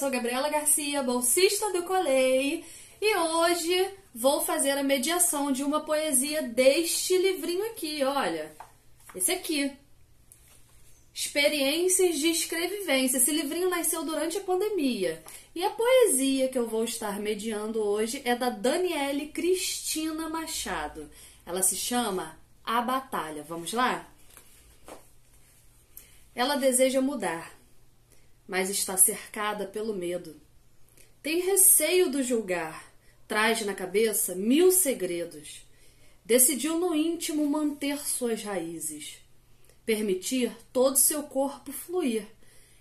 sou Gabriela Garcia, bolsista do Colei, e hoje vou fazer a mediação de uma poesia deste livrinho aqui, olha. Esse aqui. Experiências de escrevivência. Esse livrinho nasceu durante a pandemia. E a poesia que eu vou estar mediando hoje é da Daniele Cristina Machado. Ela se chama A Batalha. Vamos lá? Ela deseja mudar, mas está cercada pelo medo. Tem receio do julgar, traz na cabeça mil segredos. Decidiu no íntimo manter suas raízes, permitir todo seu corpo fluir,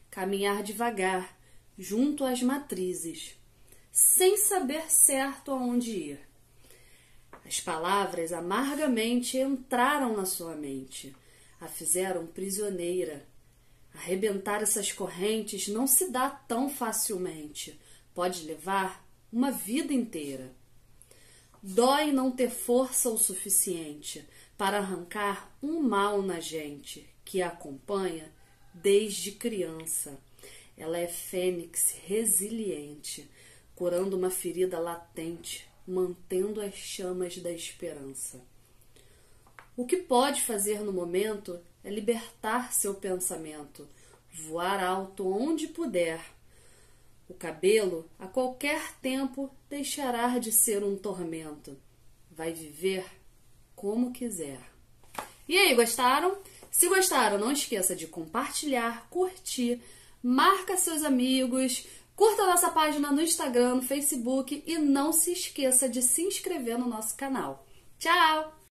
caminhar devagar junto às matrizes, sem saber certo aonde ir. As palavras amargamente entraram na sua mente, a fizeram prisioneira. Arrebentar essas correntes não se dá tão facilmente, pode levar uma vida inteira. Dói não ter força o suficiente para arrancar um mal na gente que a acompanha desde criança. Ela é fênix resiliente, curando uma ferida latente, mantendo as chamas da esperança. O que pode fazer no momento é libertar seu pensamento, voar alto onde puder. O cabelo, a qualquer tempo, deixará de ser um tormento. Vai viver como quiser. E aí, gostaram? Se gostaram, não esqueça de compartilhar, curtir, marca seus amigos, curta nossa página no Instagram, no Facebook e não se esqueça de se inscrever no nosso canal. Tchau!